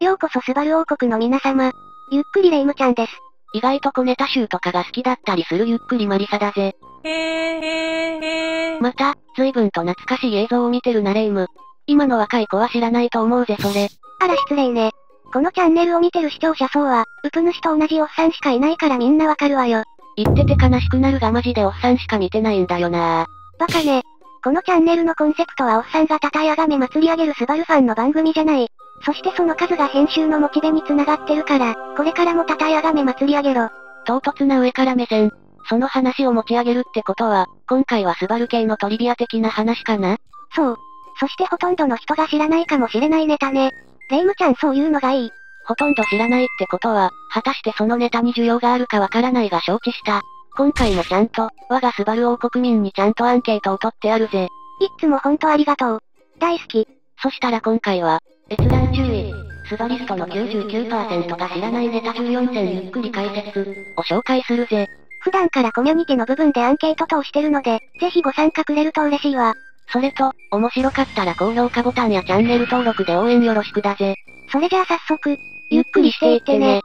ようこそスバル王国の皆様。ゆっくりレイムちゃんです。意外と小ネタ集とかが好きだったりするゆっくりマリサだぜ。また、随分と懐かしい映像を見てるなレイム。今の若い子は知らないと思うぜそれ。あら失礼ね。このチャンネルを見てる視聴者層は、ウプ主と同じおっさんしかいないからみんなわかるわよ。言ってて悲しくなるがマジでおっさんしか見てないんだよなバカね。このチャンネルのコンセプトはおっさんがたたえあがめ祭り上げるスバルファンの番組じゃない。そしてその数が編集のモチベに繋がってるから、これからもたたえあがめ祭り上げろ。唐突な上から目線。その話を持ち上げるってことは、今回はスバル系のトリビア的な話かな？そう。そしてほとんどの人が知らないかもしれないネタね。レイムちゃんそういうのがいい。ほとんど知らないってことは、果たしてそのネタに需要があるかわからないが承知した。今回もちゃんと、我がスバル王国民にちゃんとアンケートを取ってあるぜ。いっつもほんとありがとう。大好き。そしたら今回は、閲覧注意。スバリストの99%が知らないネタ14選ゆっくり解説を紹介するぜ。普段からコミュニティの部分でアンケートとしてるので、ぜひご参加くれると嬉しいわ。それと、面白かったら高評価ボタンやチャンネル登録で応援よろしくだぜ。それじゃあ早速、ゆっくりしていってね。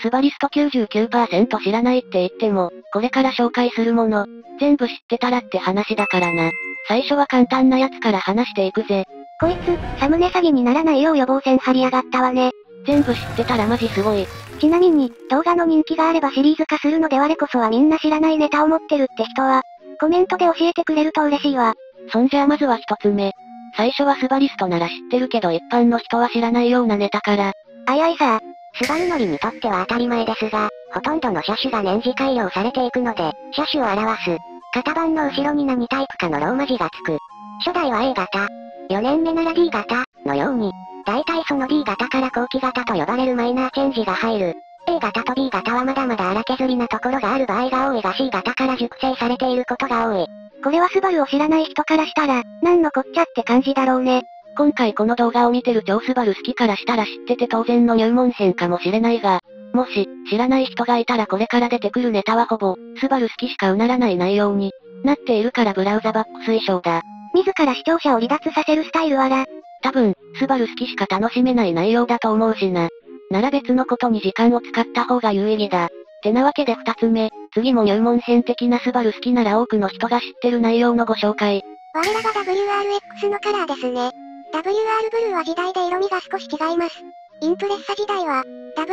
スバリスト99%知らないって言っても、これから紹介するもの、全部知ってたらって話だからな。最初は簡単なやつから話していくぜ。こいつ、サムネ詐欺にならないよう予防線張り上がったわね。全部知ってたらマジすごい。ちなみに、動画の人気があればシリーズ化するので我こそはみんな知らないネタを持ってるって人は、コメントで教えてくれると嬉しいわ。そんじゃあまずは一つ目。最初はスバリストなら知ってるけど一般の人は知らないようなネタから。あいあいさスバル乗りにとっては当たり前ですが、ほとんどの車種が年次改良されていくので、車種を表す。型番の後ろに何タイプかのローマ字がつく。初代は A 型。4年目なら D 型、のように、大体その D 型から後期型と呼ばれるマイナーチェンジが入る。A 型と B 型はまだまだ荒削りなところがある場合が多いが C 型から熟成されていることが多い。これはスバルを知らない人からしたら、なんのこっちゃって感じだろうね。今回この動画を見てる超スバル好きからしたら知ってて当然の入門編かもしれないが、もし、知らない人がいたらこれから出てくるネタはほぼ、スバル好きしかうならない内容に、なっているからブラウザバック推奨だ。自ら視聴者を離脱させるスタイルはら、多分、スバル好きしか楽しめない内容だと思うしな。なら別のことに時間を使った方が有意義だ。てなわけで二つ目、次も入門編的なスバル好きなら多くの人が知ってる内容のご紹介。我らが WRX のカラーですね。WR ブルーは時代で色味が少し違います。インプレッサ時代は、WR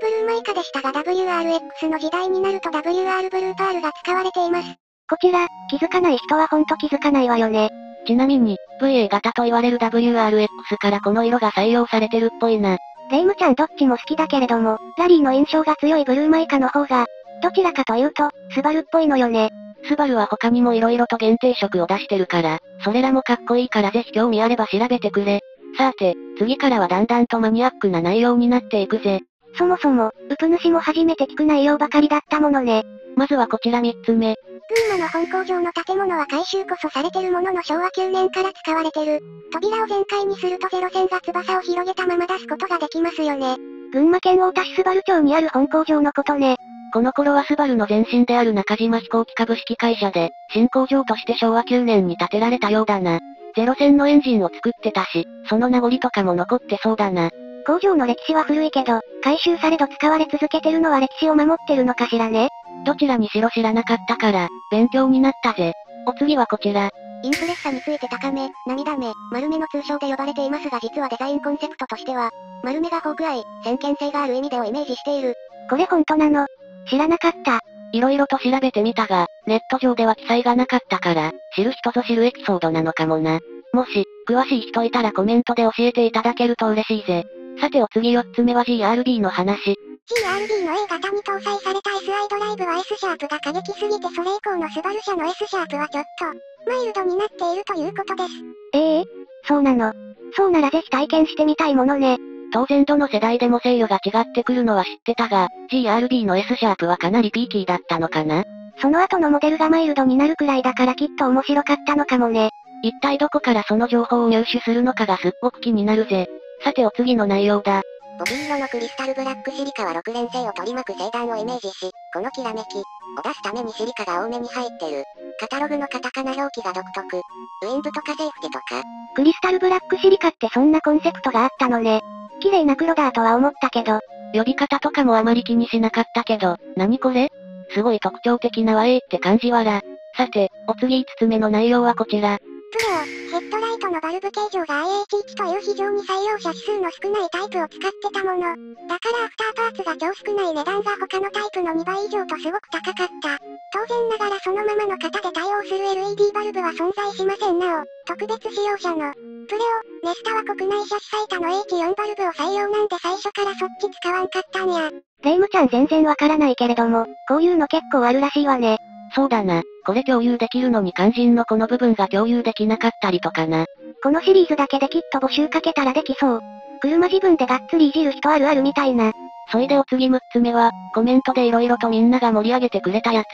ブルーマイカでしたが WRX の時代になると WR ブルーパールが使われています。こちら、気づかない人はほんと気づかないわよね。ちなみに、VA 型と言われる WRX からこの色が採用されてるっぽいな。レイムちゃんどっちも好きだけれども、ラリーの印象が強いブルーマイカの方が、どちらかというと、スバルっぽいのよね。スバルは他にも色々と限定色を出してるから、それらもかっこいいからぜひ興味あれば調べてくれ。さて、次からはだんだんとマニアックな内容になっていくぜ。そもそも、ウプ主も初めて聞く内容ばかりだったものね。まずはこちら3つ目。群馬の本工場の建物は改修こそされてるものの昭和9年から使われてる。扉を全開にするとゼロ線が翼を広げたまま出すことができますよね。群馬県大田市スバル町にある本工場のことね。この頃はスバルの前身である中島飛行機株式会社で、新工場として昭和9年に建てられたようだな。ゼロ戦のエンジンを作ってたし、その名残とかも残ってそうだな。工場の歴史は古いけど、回収されど使われ続けてるのは歴史を守ってるのかしらね。どちらにしろ知らなかったから、勉強になったぜ。お次はこちら。インプレッサについて高め、涙目、丸目の通称で呼ばれていますが実はデザインコンセプトとしては、丸目がホークアイ、先見性がある意味でをイメージしている。これ本当なの？知らなかった。色々と調べてみたが、ネット上では記載がなかったから、知る人ぞ知るエピソードなのかもな。もし、詳しい人いたらコメントで教えていただけると嬉しいぜ。さてお次4つ目は GRB の話。GRB の A 型に搭載された SI ドライブは S シャープが過激すぎてそれ以降のスバル車の S シャープはちょっと、マイルドになっているということです。ええそうなの。そうならぜひ体験してみたいものね。当然どの世代でも制御が違ってくるのは知ってたが、GRB の S シャープはかなりピーキーだったのかなその後のモデルがマイルドになるくらいだからきっと面白かったのかもね。一体どこからその情報を入手するのかがすっごく気になるぜ。さてお次の内容だ。ボディ色のクリスタルブラックシリカは6連星を取り巻く星団をイメージし、このきらめきを出すためにシリカが多めに入ってる。カタログのカタカナ表記が独特。ウィンブとかセーフティとか。クリスタルブラックシリカってそんなコンセプトがあったのね。綺麗な黒だとは思ったけど、呼び方とかもあまり気にしなかったけど、何これ？すごい特徴的な和 A って感じわら。さて、お次5つ目の内容はこちら。プレオ、ヘッドライトのバルブ形状が IH1 という非常に採用者指数の少ないタイプを使ってたもの。だからアフターパーツが超少ない値段が他のタイプの2倍以上とすごく高かった。当然ながらそのままの型で対応する LED バルブは存在しませんなお、特別仕様車の。プレオ、ネスタは国内車種最多の H4 バルブを採用なんで最初からそっち使わんかったんや。レイムちゃん全然わからないけれども、こういうの結構あるらしいわね。そうだな。これ共有できるのに肝心のこの部分が共有できなかったりとかな。このシリーズだけできっと募集かけたらできそう。車自分でがっつりいじる人あるあるみたいな。そいでお次6つ目は、コメントで色々とみんなが盛り上げてくれたやつ。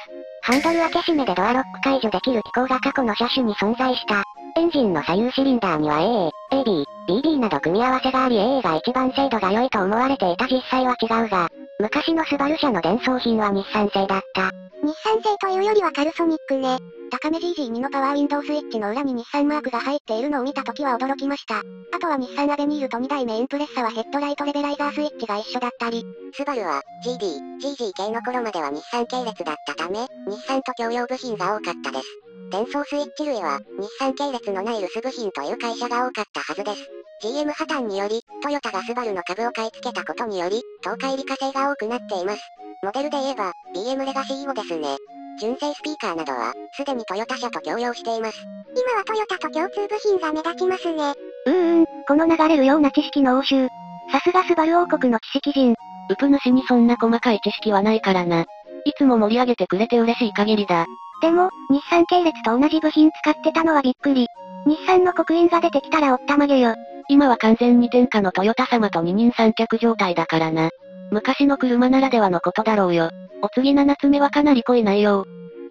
ハンドル開け閉めでドアロック解除できる機構が過去の車種に存在した。エンジンの左右シリンダーには AA、AB、BB など組み合わせがあり AA が一番精度が良いと思われていた実際は違うが、昔のスバル社の伝送品は日産製だった。日産製というよりはカルソニックね。高め GG2 のパワーウィンドウスイッチの裏に日産マークが入っているのを見た時は驚きました。あとは日産アベニールと2台目インプレッサはヘッドライトレベライザースイッチが一緒だったり。スバルは GD、GG 系の頃までは日産系列だったため、日産と共用部品が多かったです。伝送スイッチ類は、日産系列のないルス部品という会社が多かったはずです。GM 破綻により、トヨタがスバルの株を買い付けたことにより、東海理化製が多くなっています。モデルで言えば、BM レガシーをですね。純正スピーカーなどは、すでにトヨタ社と共用しています。今はトヨタと共通部品が目立ちますね。うーん、この流れるような知識の応酬。さすがスバル王国の知識人。ウプ主にそんな細かい知識はないからな。いつも盛り上げてくれて嬉しい限りだ。でも、日産系列と同じ部品使ってたのはびっくり。日産の刻印が出てきたらおったまげよ。今は完全に天下のトヨタ様と二人三脚状態だからな。昔の車ならではのことだろうよ。お次7つ目はかなり濃い内容。っ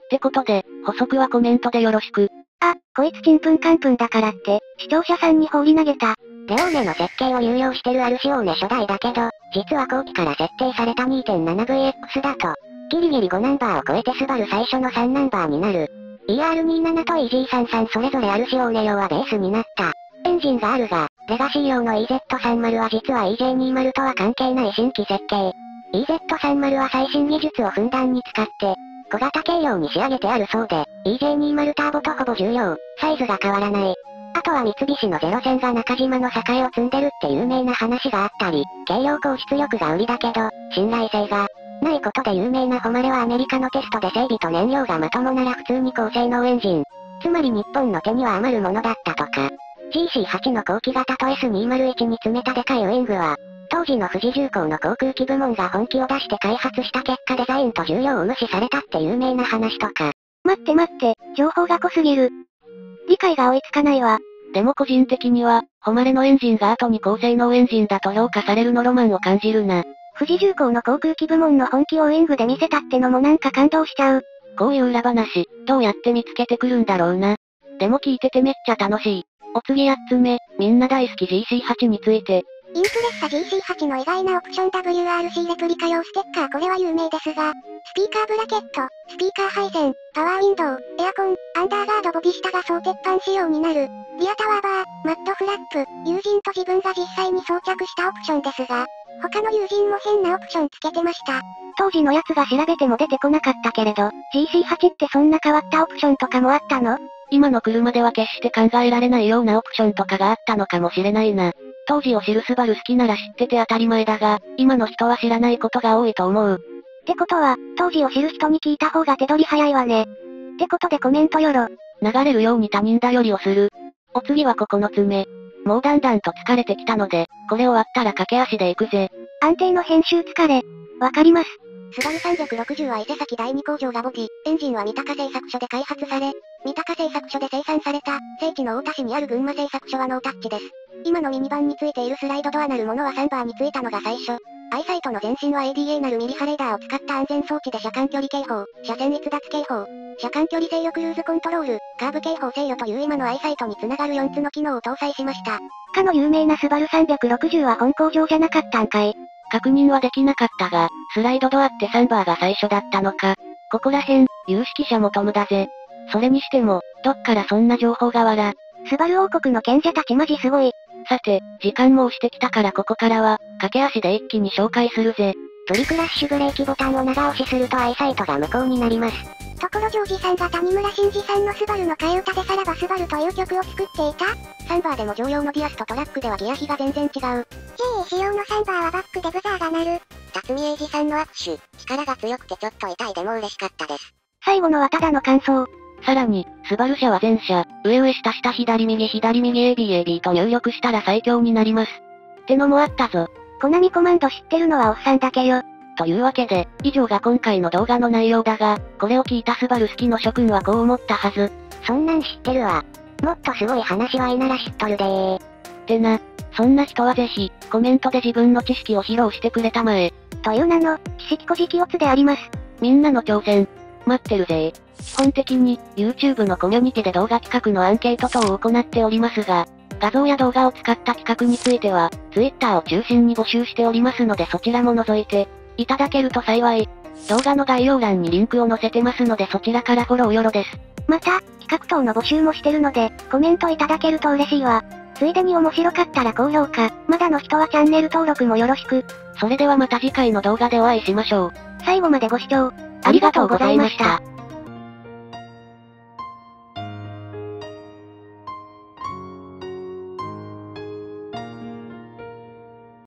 てことで、補足はコメントでよろしく。あ、こいつちんぷんかんぷんだからって、視聴者さんに放り投げた。レオーネの設計を有用してるアルシオーネ初代だけど、実は後期から設定された 2.7VX だと、ギリギリ5ナンバーを超えてスバル最初の3ナンバーになる。ER27 と EG33 それぞれアルシオーネ用はベースになった。エンジンがあるが、レガシー用の EZ30 は実は EJ20 とは関係ない新規設計。EZ30 は最新技術をふんだんに使って、小型軽量に仕上げてあるそうで、EJ20 ターボとほぼ重量、サイズが変わらない。あとは三菱のゼロ戦が中島の境を積んでるって有名な話があったり、軽量高出力が売りだけど、信頼性が、ないことで有名な誉れはアメリカのテストで整備と燃料がまともなら普通に高性能エンジン。つまり日本の手には余るものだったとか。GC8 の後期型と S201 に詰めたでかいウィングは、当時の富士重工の航空機部門が本気を出して開発した結果デザインと重量を無視されたって有名な話とか。待って待って、情報が濃すぎる。理解が追いつかないわ。でも個人的には、誉れのエンジンが後に高性能エンジンだと評価されるのロマンを感じるな。富士重工の航空機部門の本気をウィングで見せたってのもなんか感動しちゃう。こういう裏話、どうやって見つけてくるんだろうな。でも聞いててめっちゃ楽しい。お次8つ目、みんな大好き GC8 について、インプレッサ GC8 の意外なオプション WRC レプリカ用ステッカー。これは有名ですが、スピーカーブラケット、スピーカー配線、パワーウィンドウ、エアコン、アンダーガードボビ下が総鉄板仕様になる、リアタワーバー、マットフラップ、友人と自分が実際に装着したオプションですが、他の友人も変なオプションつけてました。当時のやつが調べても出てこなかったけれど、GC8 ってそんな変わったオプションとかもあったの？今の車では決して考えられないようなオプションとかがあったのかもしれないな。当時を知るスバル好きなら知ってて当たり前だが、今の人は知らないことが多いと思う。ってことは、当時を知る人に聞いた方が手取り早いわね。ってことでコメントよろ。流れるように他人だよりをする。お次は9つ目。もうだんだんと疲れてきたので、これ終わったら駆け足で行くぜ。安定の編集疲れ。わかります。スバル360は伊勢崎第2工場がボディ、エンジンは三鷹製作所で開発され、三鷹製作所で生産された、聖地の大田市にある群馬製作所はノータッチです。今のミニバンについているスライドドアなるものは3バーについたのが最初。アイサイトの前身は ADA なるミリ波レーダーを使った安全装置で車間距離警報、車線逸脱警報、車間距離制御クルーズコントロール、カーブ警報制御という今のアイサイトにつながる4つの機能を搭載しました。かの有名なスバル360は本工場じゃなかったんかい。確認はできなかったが、スライドドアってサンバーが最初だったのか。ここら辺、有識者もトムだぜ。それにしても、どっからそんな情報がわら。スバル王国の賢者たちマジすごい。さて、時間も押してきたからここからは、駆け足で一気に紹介するぜ。プリクラッシュブレーキボタンを長押しするとアイサイトが無効になります。ところジョージさんが谷村新司さんのスバルの替え歌でさらばスバルという曲を作っていた？サンバーでも乗用のディアスとトラックではギア比が全然違う。JA 仕様のサンバーはバックでブザーが鳴る。辰巳英二さんの握手、力が強くてちょっと痛いでも嬉しかったです。最後のはただの感想。さらに、スバル車は全車、上上下下左右左右 ABAB と入力したら最強になります。ってのもあったぞ。コナミコマンド知ってるのはおっさんだけよ。というわけで、以上が今回の動画の内容だが、これを聞いたスバル好きの諸君はこう思ったはず。そんなん知ってるわ。もっとすごい話はいなら知っとるでー。ってな。そんな人はぜひ、コメントで自分の知識を披露してくれたまえ。という名の、知識こじきオツであります。みんなの挑戦、待ってるぜ基本的に、YouTube のコミュニティで動画企画のアンケート等を行っておりますが、画像や動画を使った企画については、Twitter を中心に募集しておりますのでそちらも覗いて、いただけると幸い。動画の概要欄にリンクを載せてますのでそちらからフォローよろです。また、企画等の募集もしてるので、コメントいただけると嬉しいわ。ついでに面白かったら高評価、まだの人はチャンネル登録もよろしく。それではまた次回の動画でお会いしましょう。最後までご視聴、ありがとうございました。